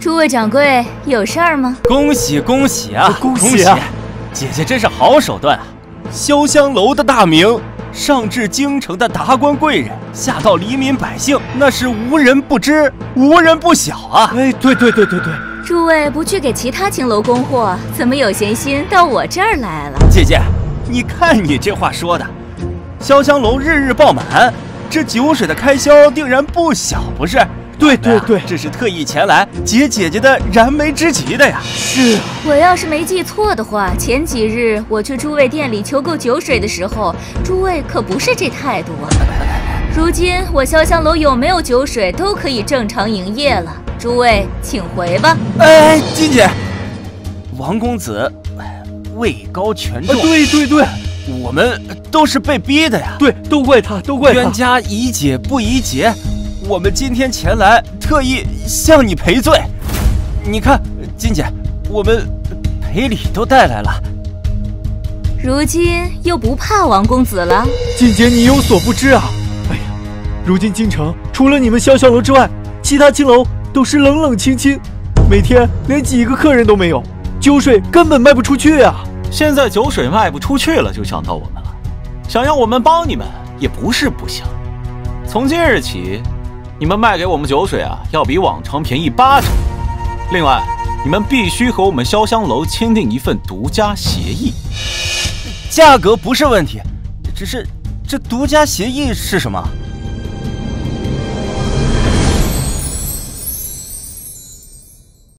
诸位掌柜有事儿吗？恭喜恭喜啊！恭喜啊！姐姐真是好手段啊！潇湘楼的大名上至京城的达官贵人，下到黎民百姓，那是无人不知，无人不晓啊！哎，对对对对对，诸位不去给其他青楼供货，怎么有闲心到我这儿来了？姐姐，你看你这话说的，潇湘楼日日爆满，这酒水的开销定然不小，不是？对对对，这是特意前来解姐姐的燃眉之急的呀！是啊，我要是没记错的话，前几日我去诸位店里求购酒水的时候，诸位可不是这态度啊。如今我潇湘楼有没有酒水都可以正常营业了，诸位请回吧。哎，金姐，王公子位高权重，对对对，我们都是被逼的呀。对，都怪他，都怪他。冤家宜解不宜结。我们今天前来，特意向你赔罪。你看，金姐，我们赔礼都带来了。如今又不怕王公子了？金姐，你有所不知啊！哎呀，如今京城除了你们潇潇楼之外，其他青楼都是冷冷清清，每天连几个客人都没有，酒水根本卖不出去啊！现在酒水卖不出去了，就想到我们了，想要我们帮你们也不是不行。从今日起。你们卖给我们酒水啊，要比往常便宜八成。另外，你们必须和我们潇湘楼签订一份独家协议。价格不是问题，只是这独家协议是什么？